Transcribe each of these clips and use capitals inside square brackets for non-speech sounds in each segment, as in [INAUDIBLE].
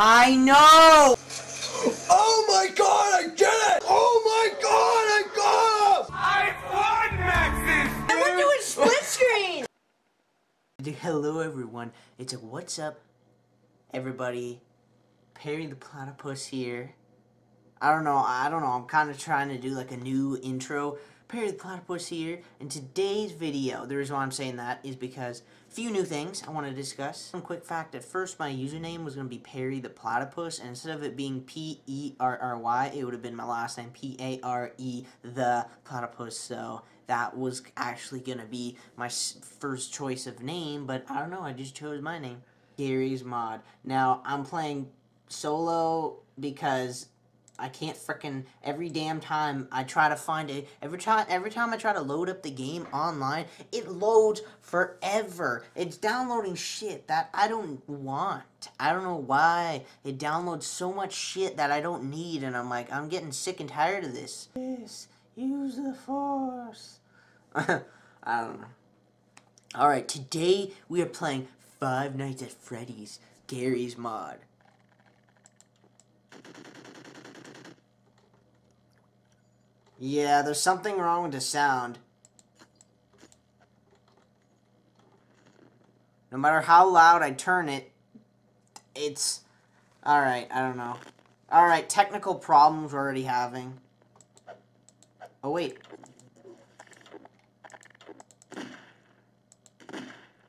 I know! Oh my god, I get it! Oh my god, I got him! I won, Maxis! And we're doing split screen! [LAUGHS] Hello everyone, it's a what's up everybody, Perry the Platypus here. I don't know, I don't know, I'm kind of trying to do like a new intro. Perry the Platypus here, and today's video, the reason why I'm saying that is because a few new things I want to discuss. Some quick fact, at first my username was going to be Perry the Platypus, and instead of it being P-E-R-R-Y, it would have been my last name, P-A-R-E, the Platypus, so that was actually going to be my first choice of name, but I don't know, I just chose my name. Garry's Mod. Now, I'm playing solo because I can't fricking every damn time I try to find it. Every time, every time I try to load up the game online, it loads forever. It's downloading shit that I don't want. I don't know why it downloads so much shit that I don't need, and I'm like, I'm getting sick and tired of this. Yes, use the force. [LAUGHS] I don't know. All right, today we are playing Five Nights at Freddy's. Garry's Mod. Yeah, there's something wrong with the sound. No matter how loud I turn it, it's... Alright, I don't know. Alright, technical problems we're already having. Oh, wait.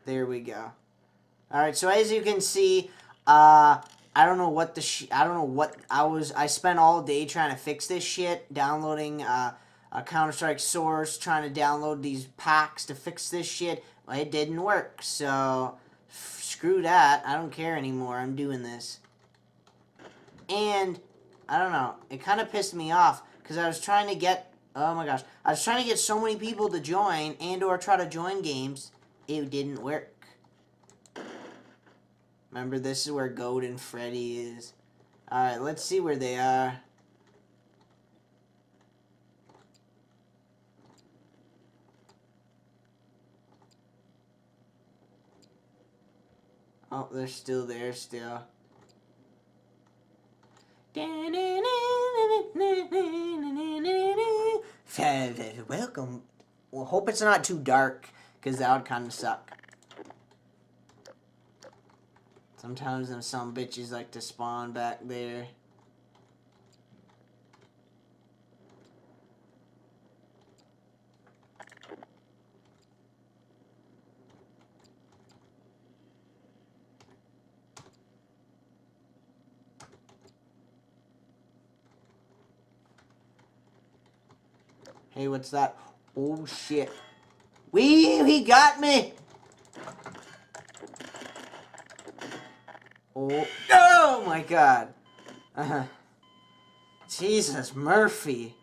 There we go. Alright, so as you can see, uh, I don't know what the sh I don't know what I was I spent all day trying to fix this shit, downloading uh, a Counter Strike source, trying to download these packs to fix this shit. It didn't work, so screw that. I don't care anymore. I'm doing this. And I don't know. It kind of pissed me off because I was trying to get. Oh my gosh, I was trying to get so many people to join and or try to join games. It didn't work. Remember, this is where and Freddy is. Alright, let's see where they are. Oh, they're still there still. Welcome. Well, hope it's not too dark, because that would kind of suck. Sometimes them some bitches like to spawn back there. Hey, what's that? Oh, shit. Wee, he got me! Oh, oh my god. Uh, Jesus, Murphy.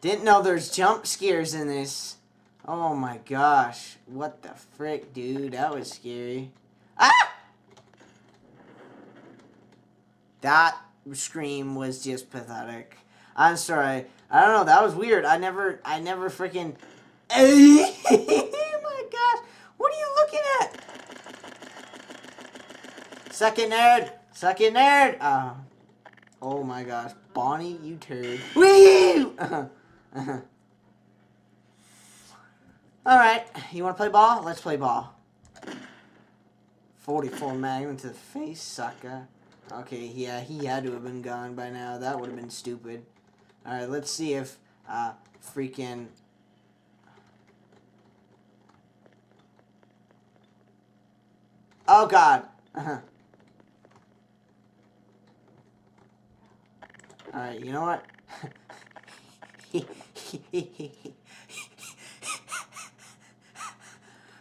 Didn't know there's jump scares in this. Oh my gosh. What the frick, dude? That was scary. Ah! That scream was just pathetic. I'm sorry. I don't know. That was weird. I never, I never freaking... [LAUGHS] oh my gosh. What are you looking at? Second nerd! Second nerd! Uh, oh my gosh. Bonnie, you turd. Woo! [LAUGHS] Alright, you wanna play ball? Let's play ball. 44 magnum to the face, sucker. Okay, yeah, he had to have been gone by now. That would have been stupid. Alright, let's see if, uh, freaking... Oh, God. [LAUGHS] Alright, you know what?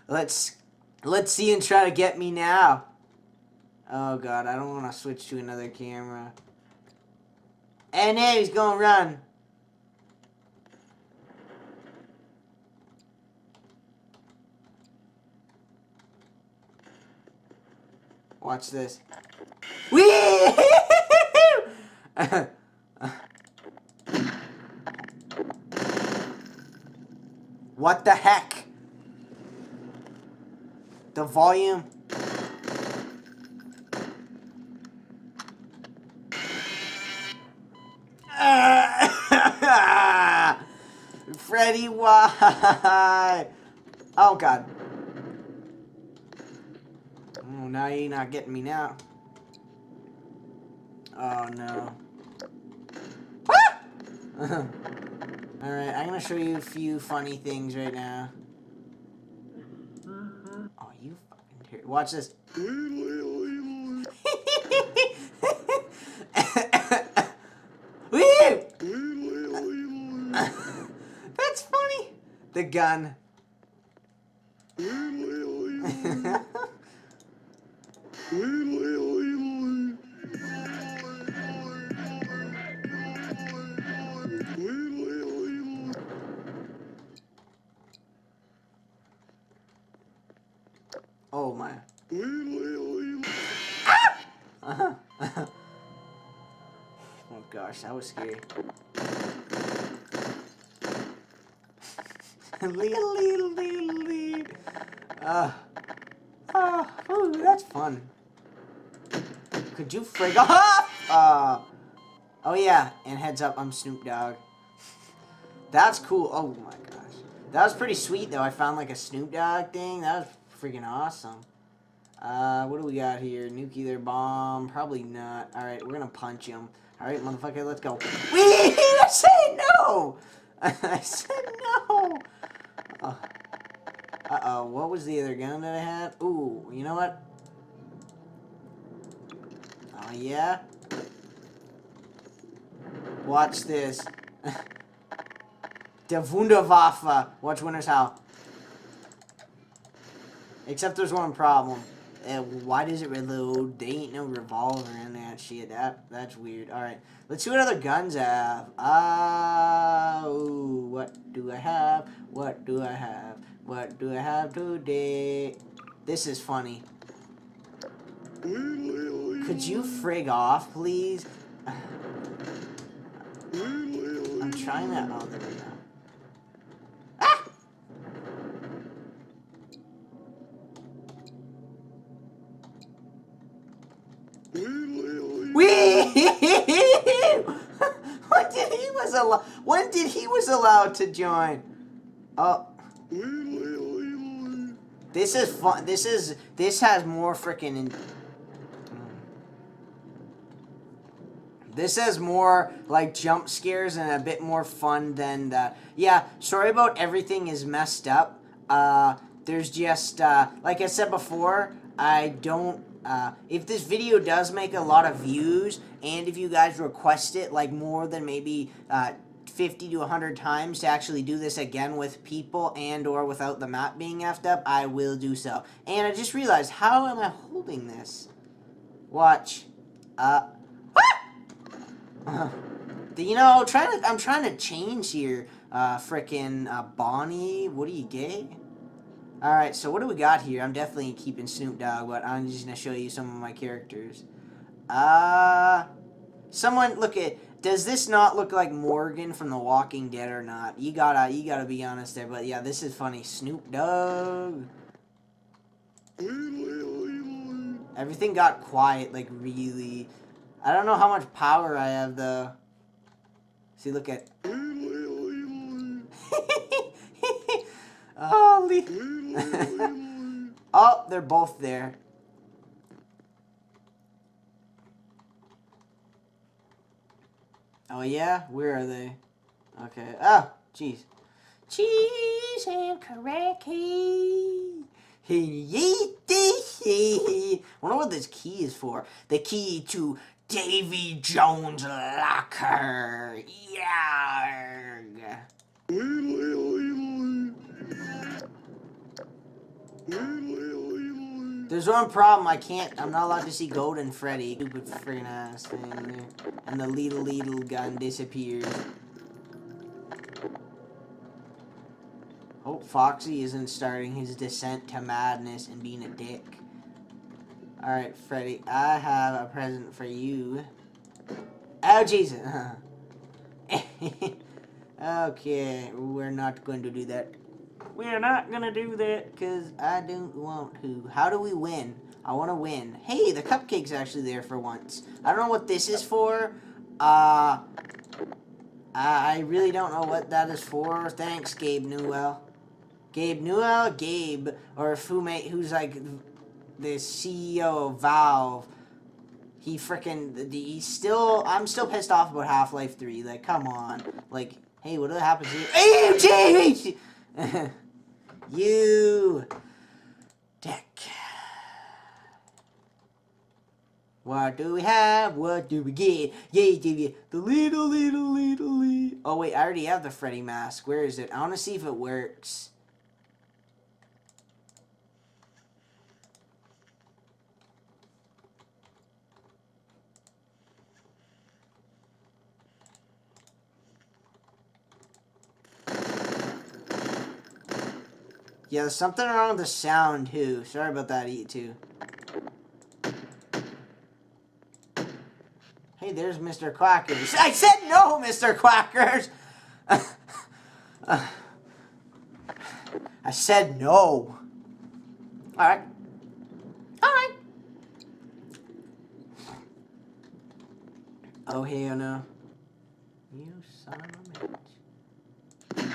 let's let's see and try to get me now. Oh god, I don't want to switch to another camera. And now he's gonna run. Watch this. Wee! [LAUGHS] What the heck? The volume. [LAUGHS] Freddy, why? Oh, God. Oh, now you're not getting me now. Oh, no. Ah! [LAUGHS] [LAUGHS] Alright, I'm gonna show you a few funny things right now. Mm-hmm. Oh, you fucking ter- Watch this. [LAUGHS] [LAUGHS] That's funny. The gun. [LAUGHS] that was scary. Little, little. Uh, uh, ooh, that's fun. Could you frig off? [LAUGHS] Uh, oh yeah, and heads up, I'm Snoop Dogg. That's cool. Oh my gosh. That was pretty sweet though. I found like a Snoop Dogg thing. That was freaking awesome. Uh, what do we got here? Nuclear bomb? Probably not. Alright, we're gonna punch him. Alright, motherfucker, let's go. [LAUGHS] Wee! I said no! [LAUGHS] I said no! Uh, uh-oh, what was the other gun that I had? Ooh, you know what? Oh, yeah? Watch this. [LAUGHS] Der Wunderwaffe. Watch Winter's Howl. Except there's one problem. Uh, why does it reload? They ain't no revolver in that shit. That that's weird. All right, let's see what other guns I have. Ah, uh, what do I have? What do I have? What do I have today? This is funny. Could you frig off, please? [SIGHS] I'm trying to. Oh, allowed? When did he was allowed to join? Oh. This is fun. This is this has more freaking. In this has more like jump scares and a bit more fun than the. Yeah, sorry about everything is messed up. Uh, there's just uh, like I said before. I don't uh, if this video does make a lot of views, and if you guys request it, like more than maybe uh, 50 to 100 times to actually do this again with people and or without the map being effed up, I will do so. And I just realized, how am I holding this? Watch. Uh. Ah! you know, trying to, I'm trying to change here. Uh, frickin' uh, Bonnie, what are you, gay? Alright, so what do we got here? I'm definitely keeping Snoop Dogg, but I'm just to show you some of my characters. Uh, someone, look at, does this not look like Morgan from The Walking Dead or not? You gotta, you gotta be honest there, but yeah, this is funny. Snoop Dogg. Everything got quiet, like, really. I don't know how much power I have, though. See, look at... [LAUGHS] oh, [LAUGHS] oh, they're both there. Oh, yeah? Where are they? Okay. Oh, jeez. Cheese and cracky. I wonder what this key is for. The key to Davy Jones' locker. Yeah. There's one problem. I can't. I'm not allowed to see Golden Freddy. Stupid friggin' ass thing. And the little little gun disappears. Hope oh, Foxy isn't starting his descent to madness and being a dick. Alright, Freddy. I have a present for you. Oh, Jesus. [LAUGHS] okay, we're not going to do that. We're not gonna do that because I don't want to. How do we win? I want to win. Hey, the cupcake's actually there for once. I don't know what this is for. Uh, I really don't know what that is for. Thanks, Gabe Newell. Gabe Newell, Gabe, or Fume, who's like the CEO of Valve. He freaking, he's still, I'm still pissed off about Half Life 3. Like, come on. Like, hey, what happens here? AMG! [LAUGHS] you dick. What do we have? What do we get? Yay, give you the little, little, little, little. Oh, wait, I already have the Freddy mask. Where is it? I want to see if it works. Yeah, there's something wrong with the sound, too. Sorry about that, Eat, too. Hey, there's Mr. Quackers. [LAUGHS] I said no, Mr. Quackers! [LAUGHS] I said no. Alright. Alright. Oh, hell no. You son of a bitch.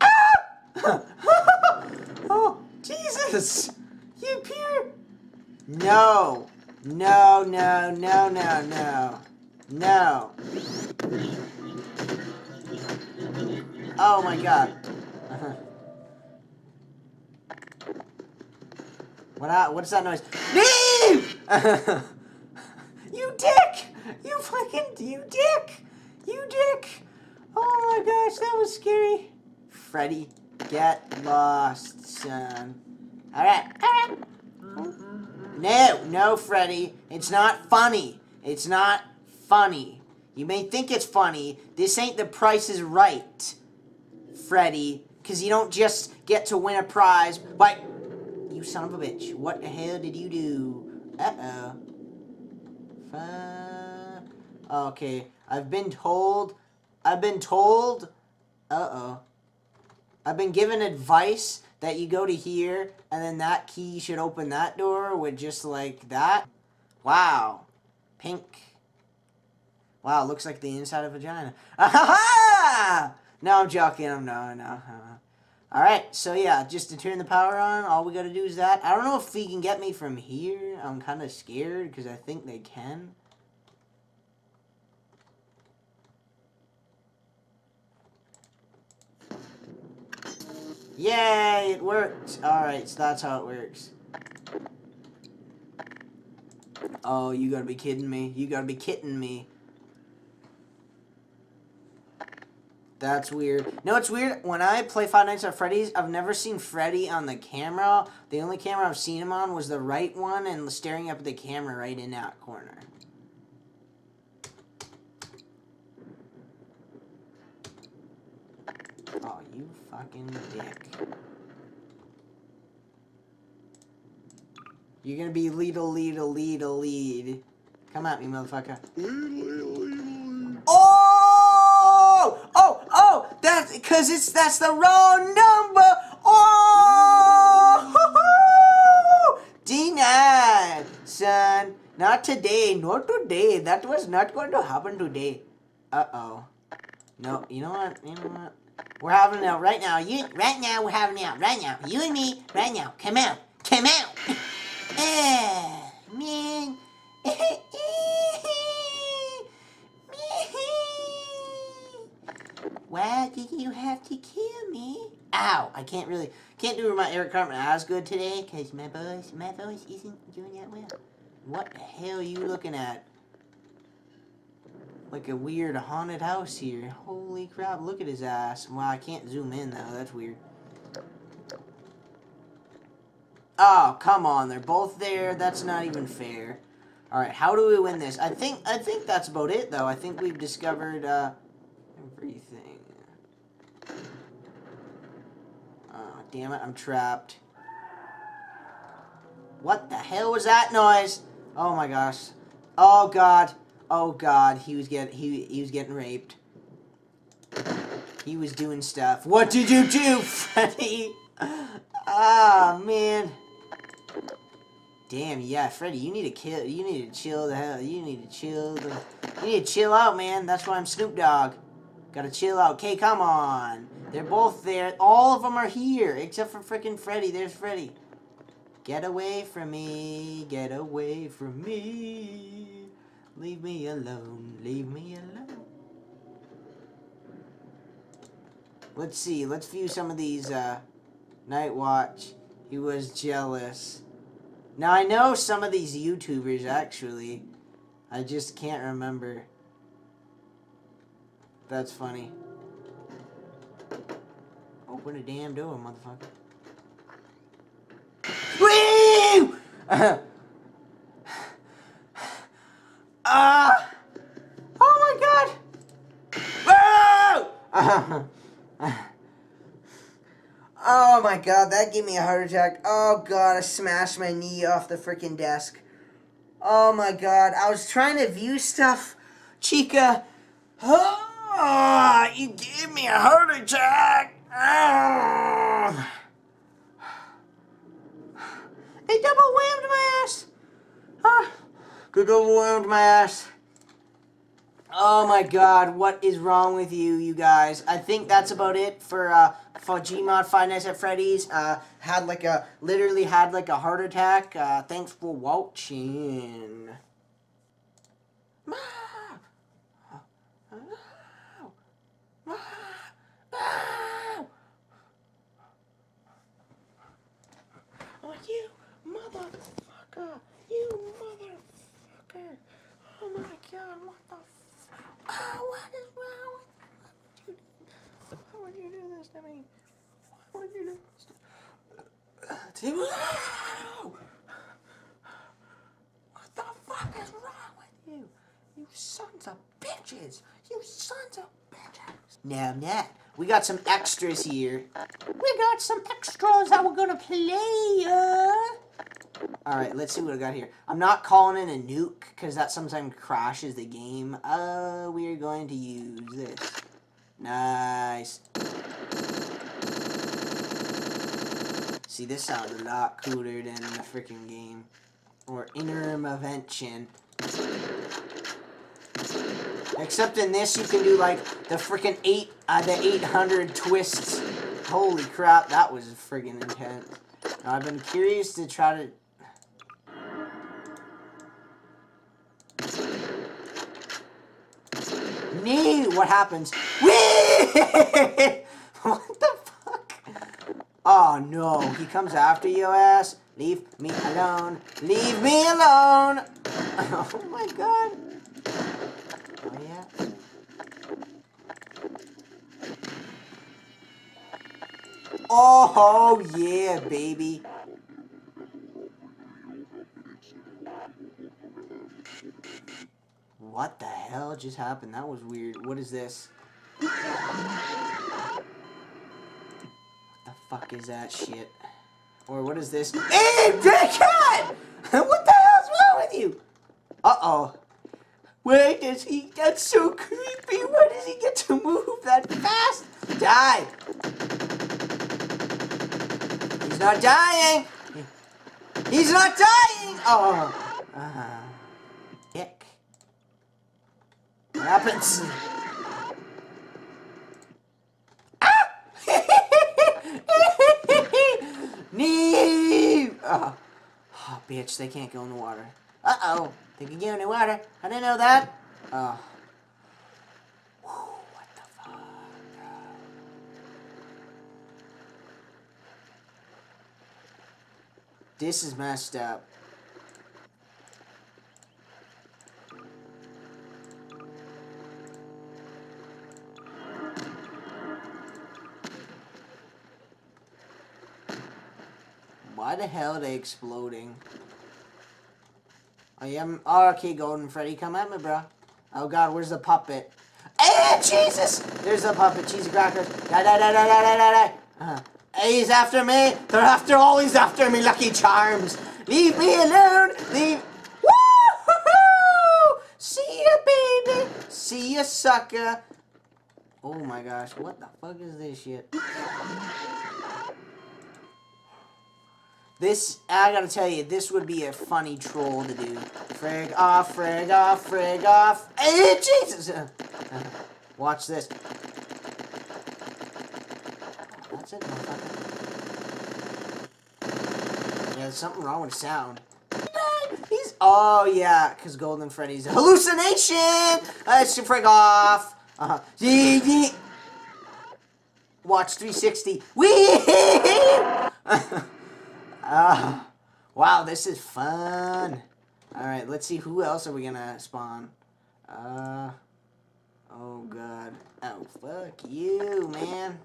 Ah! [LAUGHS] oh, Jesus! You pure... No. No, no, no, no, no. No. Oh my god. [LAUGHS] what I, what's that noise? Leave! [LAUGHS] you dick! You fucking, you dick! You dick! Oh my gosh, that was scary. Freddy, get lost, son. Alright, alright. Mm-hmm. No, no, Freddy. It's not funny. It's not funny. You may think it's funny. This ain't the price is right, Freddy. Because you don't just get to win a prize by... You son of a bitch. What the hell did you do? Uh-oh. Fu- Okay. I've been told... I've been told... Uh-oh. I've been given advice that you go to here, and then that key should open that door with just like that. Wow. Pink. Wow, looks like the inside of a vagina. [LAUGHS] No, I'm joking. I'm no, no. Uh. Alright, so yeah, just to turn the power on, all we gotta do is that. I don't know if we can get me from here. I'm kind of scared, because I think they can. Yay, it worked. Alright, so that's how it works. Oh, you gotta be kidding me. You gotta be kidding me. That's weird. No, it's weird. When I play Five Nights at Freddy's, I've never seen Freddy on the camera. The only camera I've seen him on was the right one and staring up at the camera right in that corner. Oh, you fucking dick. You're gonna be lead a lead a lead a lead. Come at me, motherfucker. Oh! Oh! Oh! That's because it's that's the wrong number. Oh! [LAUGHS] Denied, son. Not today. Not today. That was not going to happen today. Uh oh. No. You know what? You know what? We're having it out right now. You right now. We're having it out right now. You and me right now. Come out. Come out. Ah, [LAUGHS] man. [LAUGHS] Why did you have to kill me? Ow! I can't really can't do my Eric Cartman as good today because my voice my voice isn't doing that well. What the hell are you looking at? Like a weird haunted house here. Holy crap! Look at his ass. Well, I can't zoom in though. That's weird. Oh, come on. They're both there. That's not even fair. Alright, how do we win this? I think I think that's about it, though. I think we've discovered, uh, everything. Oh, damn it. I'm trapped. What the hell was that noise? Oh, my gosh. Oh, God. Oh, God. He was, get, he, he was getting raped. He was doing stuff. What did you do, [LAUGHS] Freddy? Ah, man. Damn, yeah, Freddy, you need to kill. You need to chill the hell. You need to chill. The, you need to chill out, man. That's why I'm Snoop Dogg. Gotta chill out. Okay, come on. They're both there. All of them are here, except for freaking Freddy. There's Freddy. Get away from me. Get away from me. Leave me alone. Leave me alone. Let's see. Let's view some of these. Uh, Night Watch. He was jealous. Now I know some of these YouTubers actually. I just can't remember. That's funny. Open a damn door, motherfucker. Woo! [LAUGHS] Ah! oh my god! Woo! oh my god, that gave me a heart attack. Oh god, I smashed my knee off the freaking desk. Oh my god, I was trying to view stuff. Chica. Oh, you gave me a heart attack. Oh. They double whammed my ass. Ah, double whammed my ass. Oh my god, what is wrong with you, you guys? I think that's about it for uh, for Gmod Five Nights at Freddy's. Uh, had like a literally had like a heart attack. Uh, thanks for watching. Ma! Ow! Ma! Ow! Oh, you motherfucker! You motherfucker! Oh god, what the f- Oh, what is wrong with you? Why would you do this to me? Why would you do this to me? What the fuck is wrong with you? You sons of bitches! You sons of bitches! Now, Nat, we got some extras here. We got some extras that we're gonna play, uh. Alright, let's see what I got here. I'm not calling it a nuke, because that sometimes crashes the game. Uh, we're going to use this. Nice. See, this sounds a lot cooler than the freaking game. Or intervention. Except in this, you can do like the freaking eight, uh, the 800 twists. Holy crap, that was friggin' intense. Now, I've been curious to try to. Nee, what happens? Whee! [LAUGHS] what the fuck? Oh no, he comes after your ass. Leave me alone. Leave me alone. [LAUGHS] Oh my god. Oh yeah. Oh yeah, baby. What the hell just happened? That was weird. What is this? What the fuck is that shit? Or what is this? Hey, dickhead! [LAUGHS] what the hell's wrong with you? Uh-oh. Where does he get so creepy? Where does he get to move that fast? Die! He's not dying! He's not dying! Oh. Uh, dick. What happens? Nee! Oh. oh, bitch, they can't go in the water. Uh-oh, they can go in the water. I didn't know that. Oh. Whew, what the fuck? This is messed up. Hell are they exploding? I am. Oh, okay, Golden Freddy, come at me, bro. Oh God, where's the puppet? Hey, Jesus! There's the puppet, cheesy crackers. Die, die, die, die, die, die, die, die. Uh-huh. Hey, he's after me. They're after always after me, Lucky Charms. Leave me alone. Leave. Woo! See ya, baby. See ya, sucker. Oh my gosh, what the fuck is this shit? This, I gotta tell you, this would be a funny troll to do. Frig off, frig off, frig off. Hey, Jesus! Uh, [LAUGHS] uh, watch this. That's it? Yeah, there's something wrong with sound. He's oh yeah, cause Golden Freddy's a hallucination. Let's frig off. Uh huh. Watch 360. Wee. [LAUGHS] uh, wow, this is fun. All right, let's see who else are we gonna spawn. Uh. Oh god. Oh fuck you, man.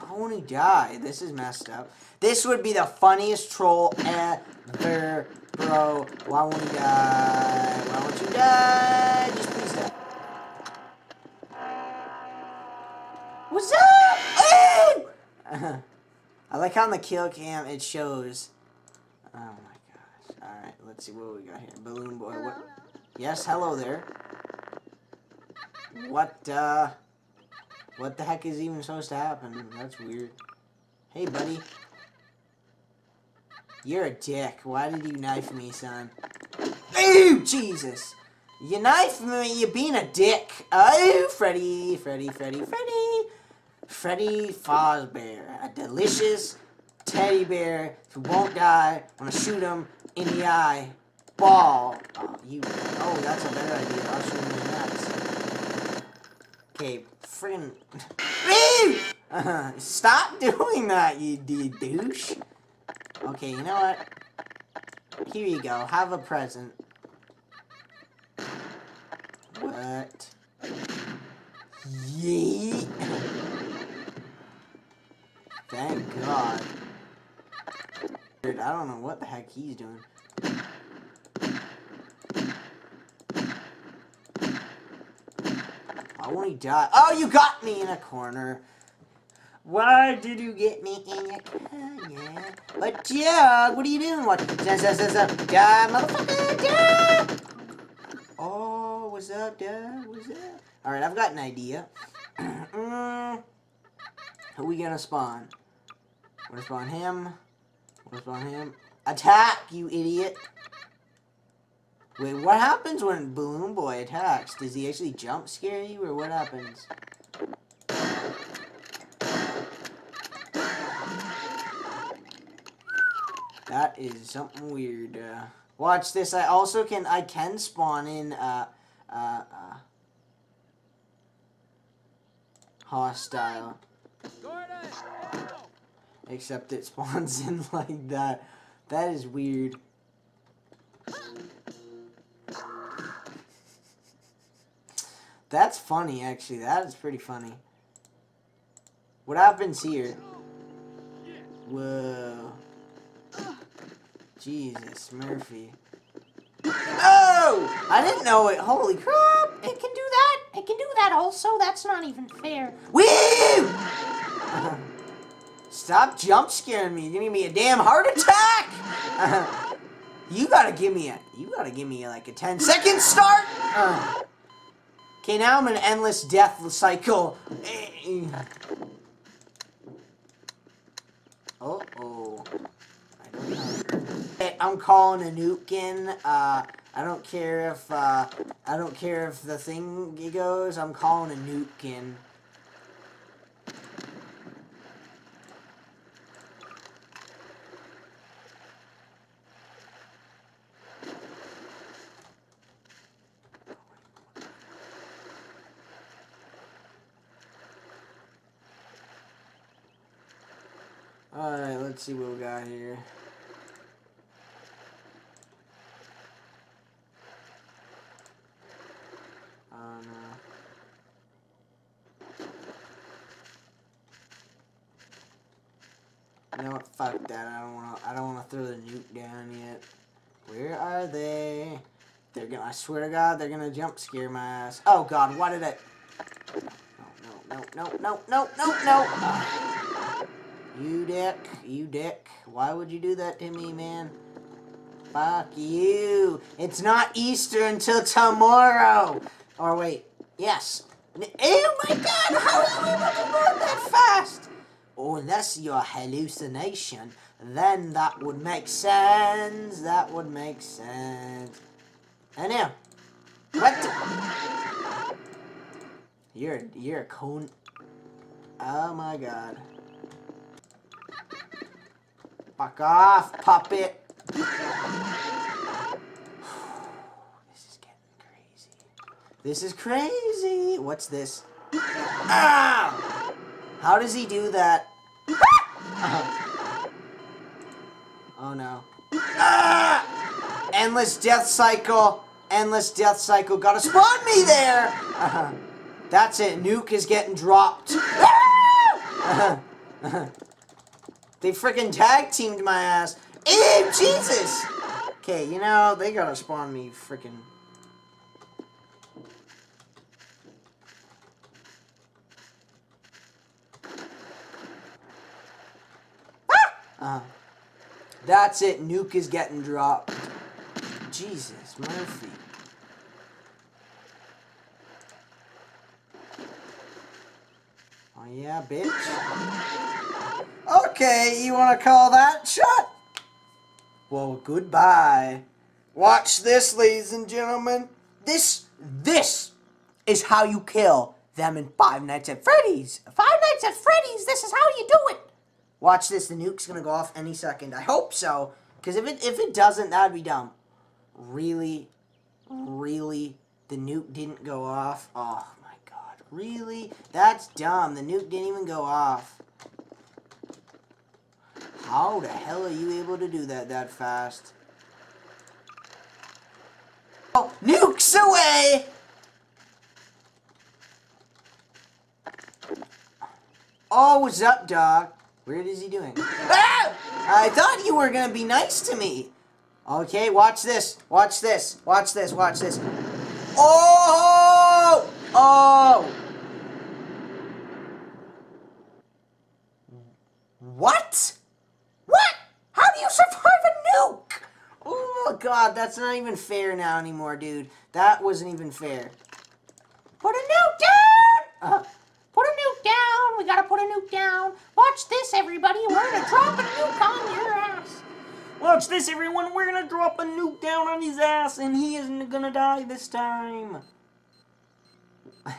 I want to die. This is messed up. This would be the funniest troll ever, bro. Why won't you die? Why won't you die? Like on the kill cam it shows. Oh my gosh. Alright, let's see what we got here. Balloon boy. What? Yes, hello there. What, uh... What the heck is even supposed to happen? That's weird. Hey, buddy. You're a dick. Why did you knife me, son? Ooh, Jesus. You knife me, you being a dick. Oh, Freddy, Freddy, Freddy, Freddy. Freddy Fazbear. A delicious teddy bear who won't die. I'm gonna shoot him in the eye. Ball. Oh, you. Oh, that's a better idea. I'll shoot him in the nuts. Okay, friggin'. [LAUGHS] Stop doing that, you, you douche. Okay, you know what? Here you go. Have a present. What? Yeet. Thank God. Dude, I don't know what the heck he's doing. I want to die. Oh, you got me in a corner. Why did you get me in your corner? But yeah, what are you doing? What? Die, motherfucker, die! Oh, what's up, Dad? What's up? Alright, I've got an idea. [CLEARS THROAT] mm, who we gonna spawn? We're gonna spawn him. We're gonna spawn him. Attack, you idiot! Wait, what happens when Balloon Boy attacks? Does he actually jump scare you, or what happens? That is something weird. Uh, watch this. I also can I can spawn in uh uh, uh Except it spawns [LAUGHS] in like that. That is weird. That's funny, actually. That is pretty funny. What happens here? Whoa. Jesus, Murphy. Oh! I didn't know it. Holy crap! It can do that. It can do that also. That's not even fair. Woo! [LAUGHS] Stop jump scaring me. You're give me a damn heart attack! [LAUGHS] you gotta give me a, you gotta give me like a 10 second start! [SIGHS] Okay, now I'm in an endless death cycle. [LAUGHS] Oh, oh. I'm calling a nukin. Uh, I don't care if, uh, I don't care if the thing goes. I'm calling a nukin. Alright, let's see what we got here. No. You know what? Fuck that. I don't wanna I don't wanna throw the nuke down yet. Where are they? They're gonna I swear to god they're gonna jump scare my ass. Oh god, why did I No no no no no no no no You dick, you dick. Why would you do that to me, man? Fuck you. It's not Easter until tomorrow. Or wait, yes. Oh my god, how are able to run that fast? Unless you're hallucination, then that would make sense. That would make sense. And now, What? You're you're a cone. Oh my god. Fuck off, puppet. This is getting crazy. This is crazy. What's this? Ah! How does he do that? [LAUGHS] oh no. Ah! Endless death cycle. Endless death cycle. Gotta spawn me there. Uh-huh. [LAUGHS] That's it. Nuke is getting dropped. [LAUGHS] Ah! They freaking tag teamed my ass. Ew, Jesus. Okay, you know they gotta spawn me freaking. Uh, that's it. Nuke is getting dropped. Jesus, Murphy. Oh yeah, bitch. Okay, you want to call that shot? Well, goodbye. Watch this, ladies and gentlemen. This, this is how you kill them in Five Nights at Freddy's. Five Nights at Freddy's, this is how you do it. Watch this. The nuke's gonna go off any second. I hope so. Cause if it if it doesn't, that'd be dumb. Really, really, the nuke didn't go off. Oh my god, really? That's dumb. The nuke didn't even go off. How the hell are you able to do that that fast? Oh, nukes away! Oh, what's up, dog? Weird is he doing? Ah! I thought you were gonna be nice to me. Okay, watch this. Watch this. Watch this. Watch this. Oh! Oh! What? What? How do you survive a nuke? Oh god, that's not even fair now anymore, dude. That wasn't even fair. Put a nuke down! Uh, Put a nuke down. We gotta put a nuke down. Watch this, everybody. We're gonna drop a nuke on your ass. Watch this, everyone. We're gonna drop a nuke down on his ass, and he isn't gonna die this time. [SIGHS]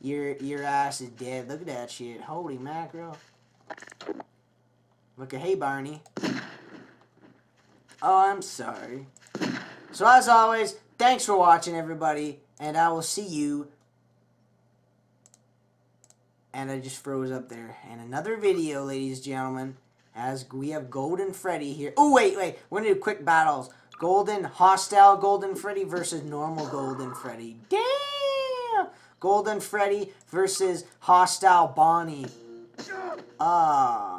Your your ass is dead. Look at that shit. Holy mackerel. Look at hey Barney. Oh, I'm sorry. So as always, thanks for watching, everybody, and I will see you and I just froze up there. And another video, ladies and gentlemen, as we have Golden Freddy here. Oh, wait, wait. We're going to do quick battles. Golden, hostile Golden Freddy versus normal Golden Freddy. Damn! Golden Freddy versus hostile Bonnie. Ah.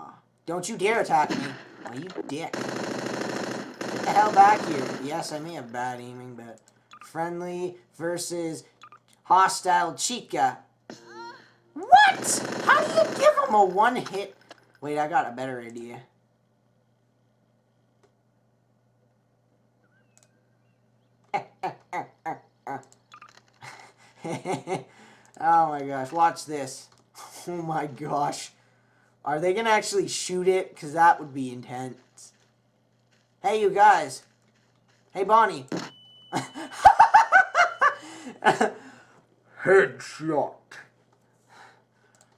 Don't you dare attack me. Oh, you dick. Get the hell back here. Yes, I may have bad aiming, but... Friendly versus hostile Chica. What? How do you give him a one hit? Wait, I got a better idea. [LAUGHS] oh my gosh, watch this. [LAUGHS] Oh my gosh. Are they gonna actually shoot it? Because that would be intense. Hey, you guys. Hey, Bonnie. Headshot.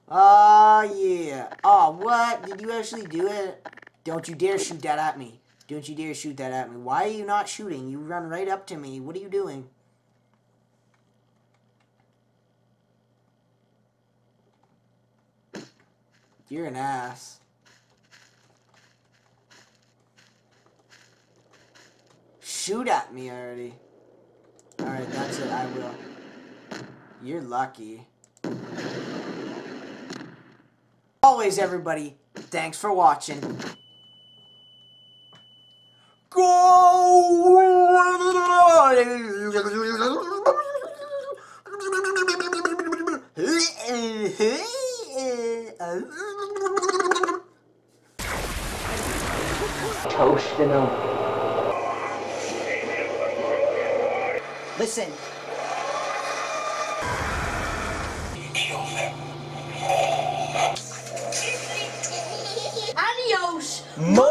Oh, yeah. Oh, what? Did you actually do it? Don't you dare shoot that at me. Don't you dare shoot that at me. Why are you not shooting? You run right up to me. What are you doing? You're an ass. Shoot at me already. Alright, that's it. I will. You're lucky. Always, everybody, thanks for watching. Go! [LAUGHS] Toasting them. Listen. Adios. Mother